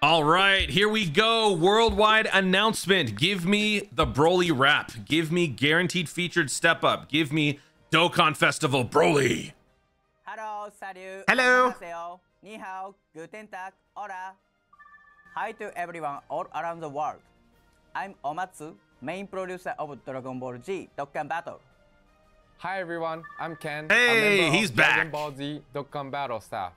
All right, here we go. Worldwide announcement. Give me the Broly wrap. Give me guaranteed featured step up. Give me Dokkan Festival Broly. Hello, salut. Hello. Ni hao, guten tag, ora. Hi to everyone all around the world. I'm Omatsu, main producer of Dragon Ball Z Dokkan Battle. Hi everyone, I'm Ken. Hey, he's back. Dragon Ball Z Dokkan Battle staff.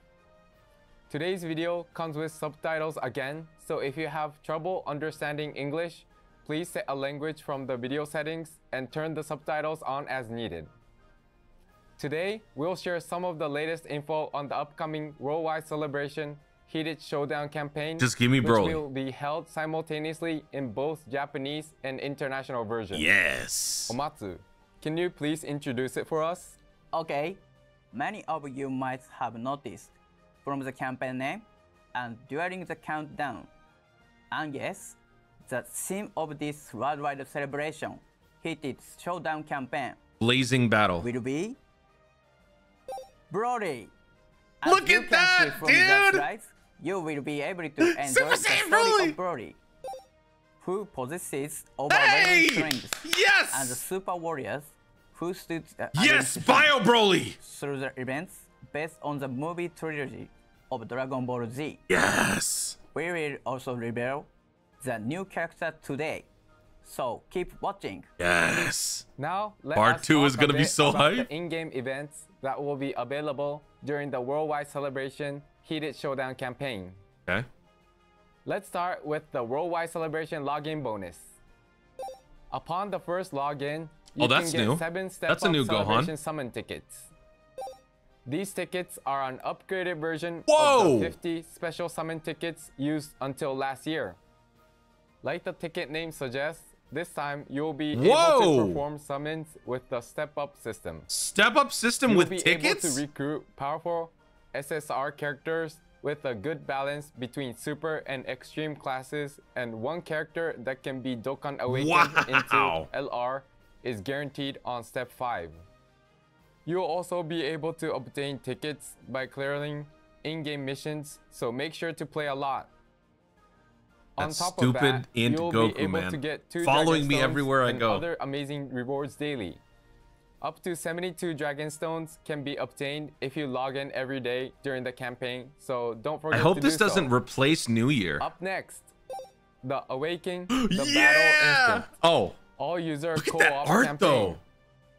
Today's video comes with subtitles again, so if you have trouble understanding English, please set a language from the video settings and turn the subtitles on as needed. Today, we'll share some of the latest info on the upcoming worldwide celebration Heated Showdown campaign, Just give me which Broly. will be held simultaneously in both Japanese and international versions. Yes. Omatsu, can you please introduce it for us? Okay, many of you might have noticed from the campaign name and during the countdown. And yes, the theme of this worldwide celebration, Heated Showdown campaign, Blazing Battle. will be Broly. As Look you at that, dude! slides, you will be able to enjoy Super the story of Broly, who possesses overwhelming Hey! strength, yes! and the super warriors who stood uh, Yes, Bio Broly. through the events based on the movie trilogy of Dragon Ball Z. Yes. We will also reveal the new character today, so keep watching. Yes. Now, let Part us two talk is gonna be so hype. In-game events that will be available during the worldwide celebration Heated Showdown campaign. Okay. Let's start with the worldwide celebration login bonus. Upon the first login, oh, you Oh, that's can get new. seven step That's a up new Gohan. summon tickets. These tickets are an upgraded version Whoa! of the 50 special summon tickets used until last year. Like the ticket name suggests, this time you'll be able Whoa! to perform summons with the step up system. Step up system You'll with be tickets. able to recruit powerful SSR characters with a good balance between super and extreme classes, and one character that can be Dokkan awakened Wow. into LR is guaranteed on step 5. You'll also be able to obtain tickets by clearing in-game missions, so make sure to play a lot. On top stupid of that, int you'll Goku, be able man. to get two Following me everywhere I go. Other amazing rewards daily. Up to 72 Dragon Stones can be obtained if you log in every day during the campaign, so don't forget I forget hope to this do doesn't so. replace New Year. Up next, the Awakening the Battle yeah. Instant. Oh, All user look at co-op that art campaign. though.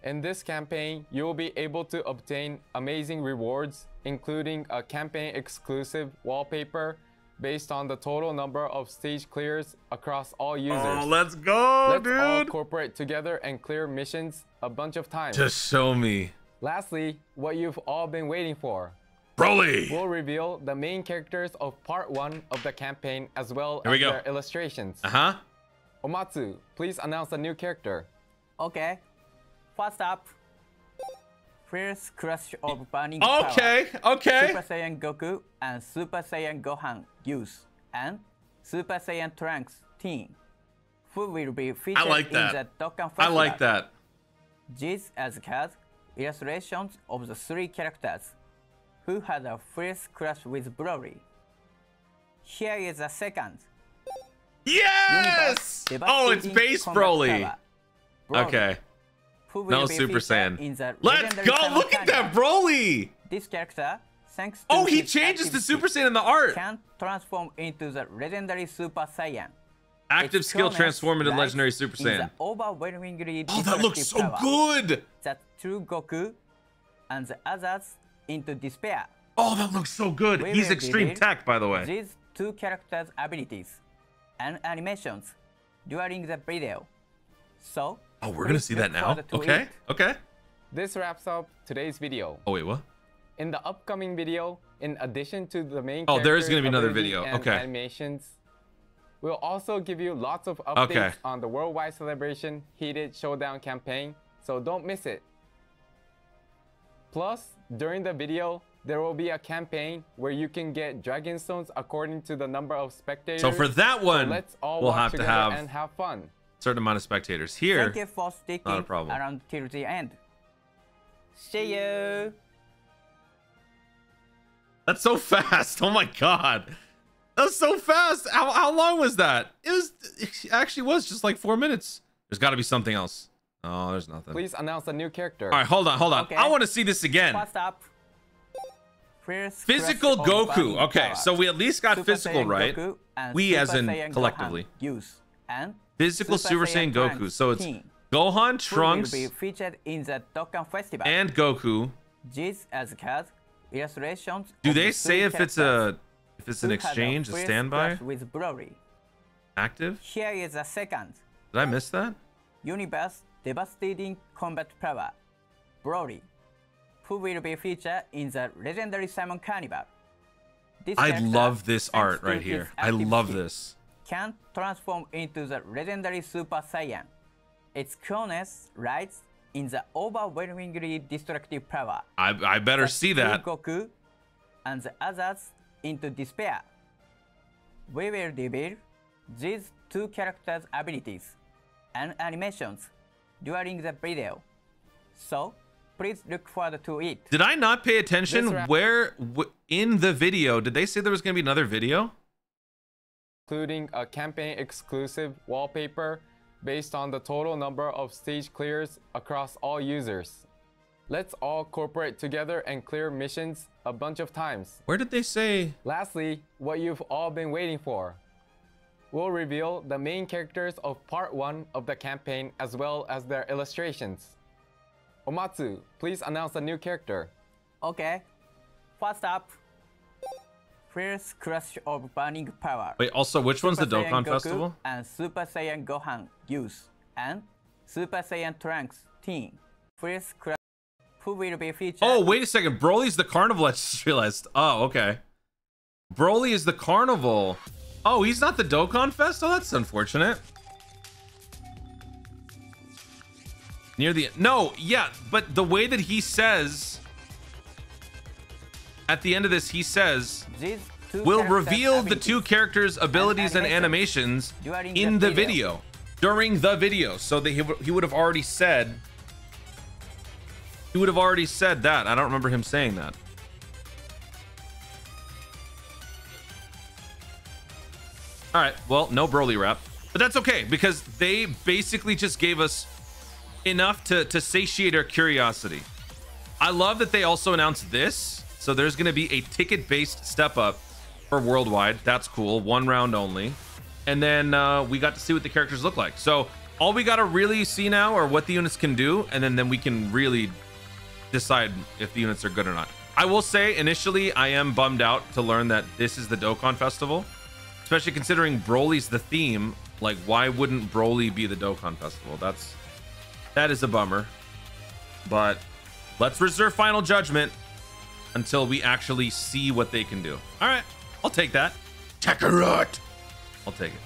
In this campaign, you will be able to obtain amazing rewards, including a campaign exclusive wallpaper based on the total number of stage clears across all users. Oh, let's go, Let's all cooperate together and clear missions a bunch of times. Just show me, Lastly, what you've all been waiting for. Broly. We'll reveal the main characters of part one of the campaign as well Here we as go. their illustrations. Uh huh. Omatsu, please announce a new character. Okay, first up, Fierce Crush of Burning Power. Okay. Okay. Super Saiyan Goku and Super Saiyan Gohan use and Super Saiyan Trunks Teen, who will be featured like in the Dokkan I Festival. like that. These as has illustrations of the three characters who had a first crush with Broly. Here is a second. Yes. Universe Oh, it's base Broly. Broly, Okay. Who will No be Super Saiyan. In the Let's go. Look at that. Broly. This character, thanks to Oh, he changes to Super Saiyan in the art. can transform into the legendary Super Saiyan. Active Its skill transform into legendary Super Saiyan. overwhelmingly Oh, that looks so power good. That true Goku and the others into despair. Oh, that looks so good. We He's extreme TEQ, by the way. These two characters' abilities and animations during the video. So, Oh, we're gonna see that now. Okay. Okay. This wraps up today's video. Oh wait, what? In the upcoming video, in addition to the main Oh, there is gonna be another video. Okay. animations, we'll also give you lots of updates Okay. on the worldwide celebration heated showdown campaign, so don't miss it. Plus, during the video, there will be a campaign where you can get dragon stones according to the number of spectators. So for that one, let's all we'll have to together have and have fun. Certain amount of spectators here. Thank you for sticking problem. around till the end. See you. That's so fast. Oh my god. That's so fast. How, how long was that? It was it actually was just like four minutes. There's got to be something else. Oh, there's nothing. Please announce a new character. All right, hold on, hold on. Okay. I want to see this again. First up, First Physical Goku. Okay, so we at least got Super physical Saiyan right. Goku We Super as in Saiyan Gohan collectively. use and Physical Super Saiyan Goku. Trunks So it's King, Gohan, Trunks, will be featured in the Dokkan Festival. and Goku. These as cards, illustrations. Do they the say if it's a if it's an exchange, a standby, with Broly. active? Here is the second. Did I miss that? Universe devastating combat power, Broly, who will be featured in the legendary summon Carnival. This I love this art right here. I love this. Can transform into the legendary Super Saiyan. Its coolness lies in the overwhelmingly destructive power. I I better that see that. Goku and the others into despair. We will reveal these two characters' abilities and animations during the video. So, please look forward to it. Did I not pay attention? Where w- in the video did they say there was going to be another video? Including a campaign exclusive wallpaper based on the total number of stage clears across all users. Let's all cooperate together and clear missions a bunch of times. Where did they say? Lastly, what you've all been waiting for. We'll reveal the main characters of part 1 of the campaign as well as their illustrations. Omatsu, please announce a new character. Okay, first up, First Crush of Burning Power. Wait, also, which one's the Super Saiyan Dokkan Goku Festival? And Super Saiyan Gohan use and Super Saiyan Trunks Teen. First Crush, who will be featured. Oh, wait a second. Broly's the carnival. I just realized. Oh, okay. Broly is the carnival. Oh, he's not the Dokkan Fest? Oh, that's unfortunate. Near the no, yeah, but the way that he says at the end of this, he says will reveal the two characters' abilities and animations in the video. during the video. So they, he would have already said he would have already said that. I don't remember him saying that. All right, well, no Broly rap, but that's okay because they basically just gave us enough to to satiate our curiosity. I love that they also announced this. So there's going to be a ticket-based step up for worldwide. That's cool. One round only. And then uh, we got to see what the characters look like. So all we got to really see now are what the units can do, and then then we can really decide if the units are good or not. I will say initially I am bummed out to learn that this is the Dokkan Festival, especially considering Broly's the theme. Like, why wouldn't Broly be the Dokkan Festival? That's that is a bummer. But let's reserve final judgment until we actually see what they can do. All right, I'll take that. Kakarot. I'll take it.